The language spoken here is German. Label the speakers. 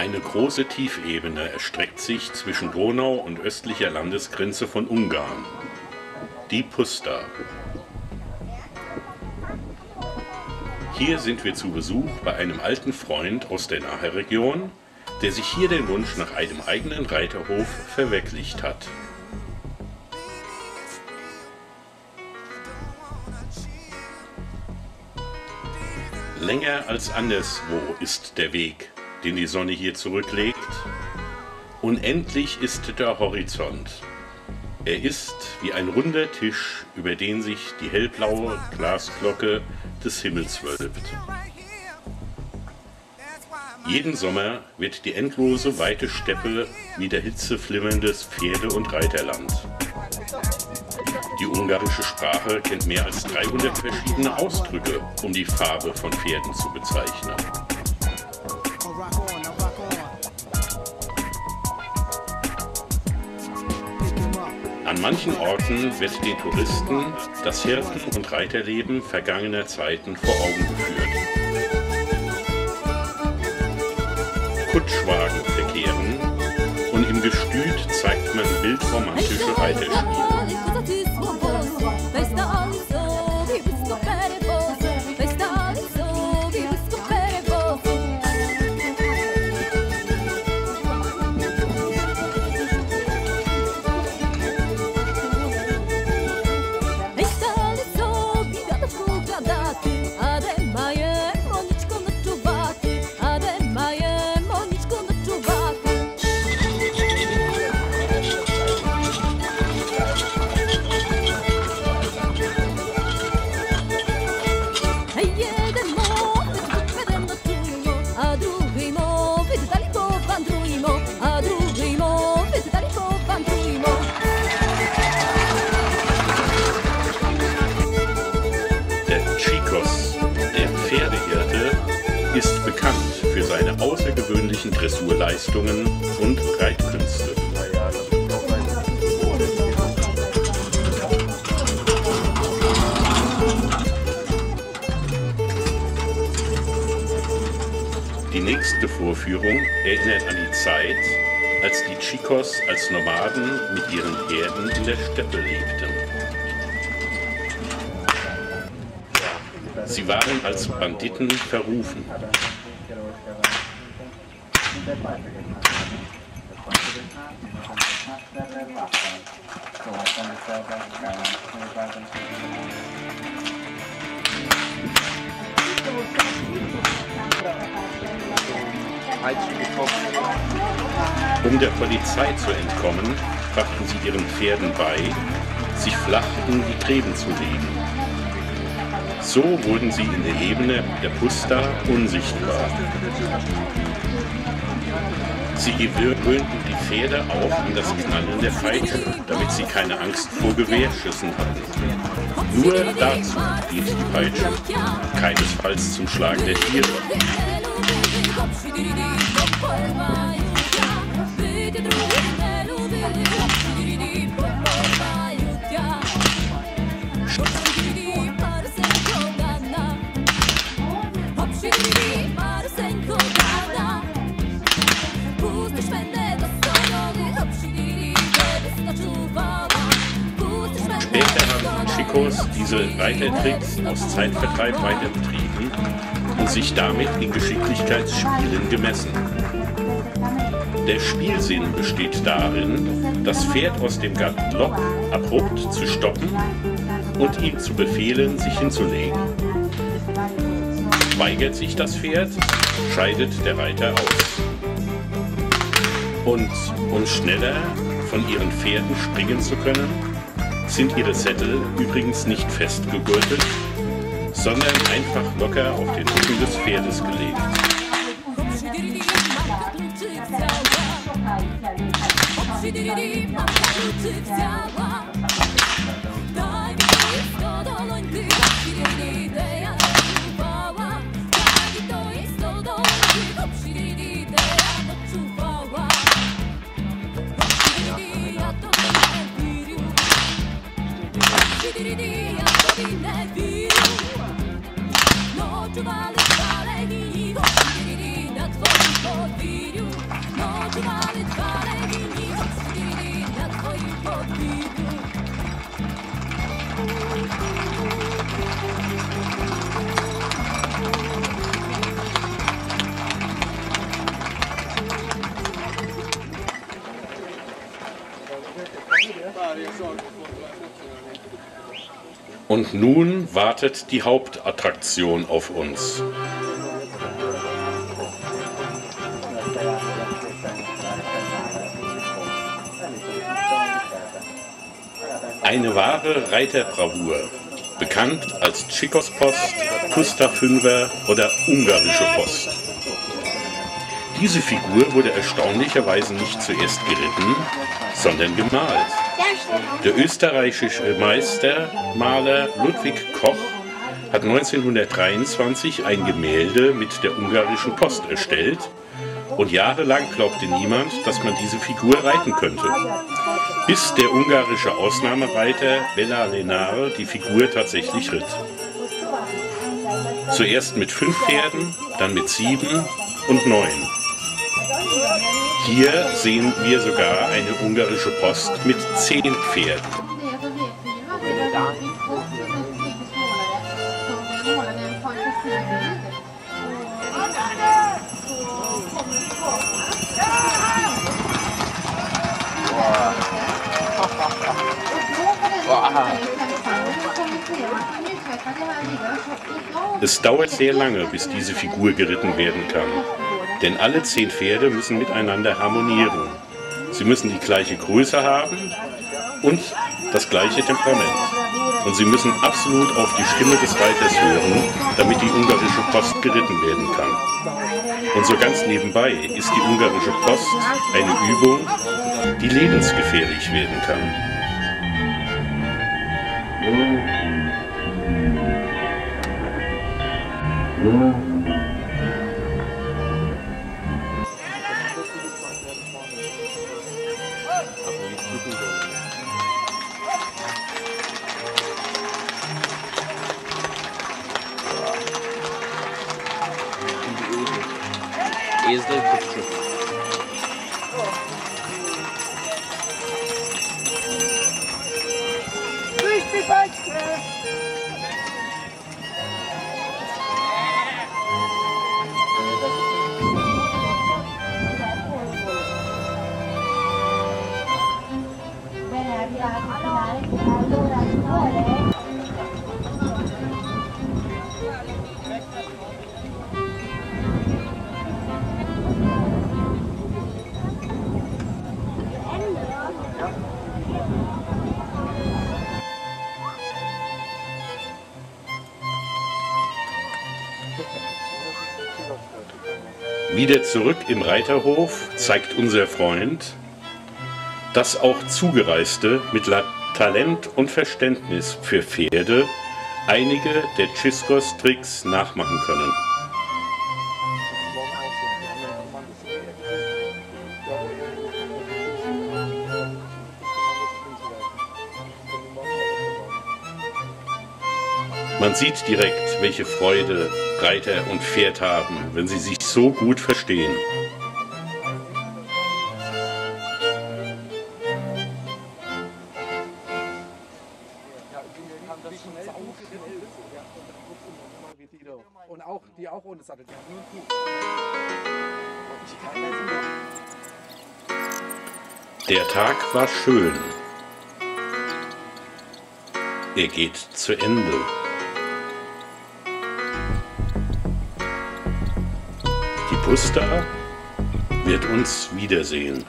Speaker 1: Eine große Tiefebene erstreckt sich zwischen Donau und östlicher Landesgrenze von Ungarn. Die Pusta. Hier sind wir zu Besuch bei einem alten Freund aus der Nahe-Region, der sich hier den Wunsch nach einem eigenen Reiterhof verwirklicht hat. Länger als anderswo ist der Weg, den die Sonne hier zurücklegt. Unendlich ist der Horizont. Er ist wie ein runder Tisch, über den sich die hellblaue Glasglocke des Himmels wölbt. Jeden Sommer wird die endlose weite Steppe wie der Hitze flimmerndes Pferde- und Reiterland. Die ungarische Sprache kennt mehr als 300 verschiedene Ausdrücke, um die Farbe von Pferden zu bezeichnen. An manchen Orten wird den Touristen das Hirten- und Reiterleben vergangener Zeiten vor Augen geführt. Kutschwagen verkehren und im Gestüt zeigt man bildromantische Reiterspiele. Seine außergewöhnlichen Dressurleistungen und Reitkünste. Die nächste Vorführung erinnert an die Zeit, als die Chicos als Nomaden mit ihren Herden in der Steppe lebten. Sie waren als Banditen verrufen. Um der Polizei zu entkommen, brachten sie ihren Pferden bei, sich flach in die Gräben zu legen. So wurden sie in der Ebene der Pusta unsichtbar. Sie gewöhnten die Pferde auch an das Knallen der Peitsche, damit sie keine Angst vor Gewehrschüssen hatten. Nur dazu dient die Peitsche, keinesfalls zum Schlagen der Tiere. Chicos diese Reitertricks aus Zeitvertreib weiter betrieben und sich damit in Geschicklichkeitsspielen gemessen. Der Spielsinn besteht darin, das Pferd aus dem Galopp abrupt zu stoppen und ihm zu befehlen, sich hinzulegen. Weigert sich das Pferd, scheidet der Reiter aus. Und um schneller von ihren Pferden springen zu können, sind ihre Sättel übrigens nicht festgegurtet, sondern einfach locker auf den Rücken des Pferdes gelegt. Und nun wartet die Hauptattraktion auf uns. Eine wahre Reiterbravour, bekannt als Tschikos Post, Pusta Fünfer oder ungarische Post. Diese Figur wurde erstaunlicherweise nicht zuerst geritten, sondern gemalt. Der österreichische Meistermaler Ludwig Koch hat 1923 ein Gemälde mit der ungarischen Post erstellt und jahrelang glaubte niemand, dass man diese Figur reiten könnte. Bis der ungarische Ausnahmereiter Bella Lenare die Figur tatsächlich ritt. Zuerst mit fünf Pferden, dann mit sieben und neun. Hier sehen wir sogar eine ungarische Post mit zehn Pferden. Es dauert sehr lange, bis diese Figur geritten werden kann. Denn alle zehn Pferde müssen miteinander harmonieren. Sie müssen die gleiche Größe haben und das gleiche Temperament. Und sie müssen absolut auf die Stimme des Reiters hören, damit die ungarische Post geritten werden kann. Und so ganz nebenbei ist die ungarische Post eine Übung, die lebensgefährlich werden kann.
Speaker 2: is the
Speaker 1: Wieder zurück im Reiterhof zeigt unser Freund, dass auch Zugereiste mit Talent und Verständnis für Pferde einige der Chiskos-Tricks nachmachen können. Man sieht direkt, welche Freude Reiter und Pferd haben, wenn sie sich so gut verstehen.
Speaker 3: Und auch die auch ohne Sattel, die haben nur einen Kuh.
Speaker 1: Der Tag war schön. Er geht zu Ende. Pusta wird uns wiedersehen.